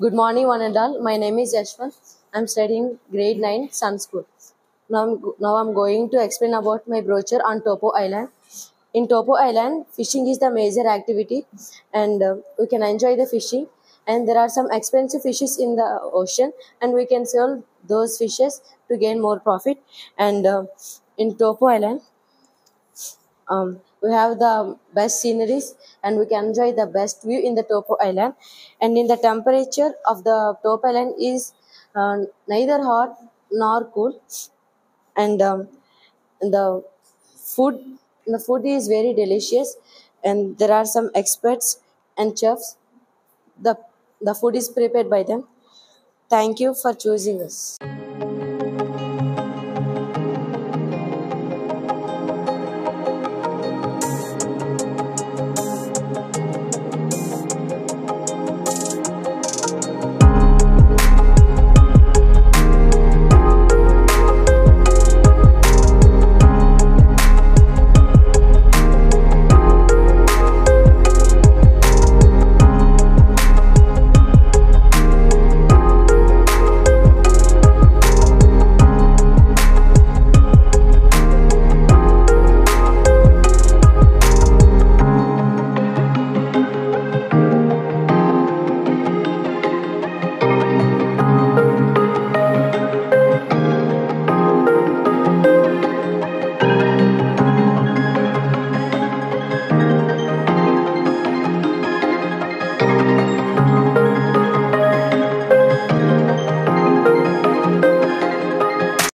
Good morning, one and all. My name is Yaswanth. I'm studying grade 9 Sun School. Now I'm, now I'm going to explain about my brochure on Topo Island. In Topo Island, fishing is the major activity and uh, we can enjoy the fishing. And there are some expensive fishes in the ocean and we can sell those fishes to gain more profit. And uh, in Topo Island, um, we have the best sceneries and we can enjoy the best view in the Topo Island. And in the temperature of the Topo Island is uh, neither hot nor cool. And um, the food the food is very delicious and there are some experts and chefs the the food is prepared by them thank you for choosing us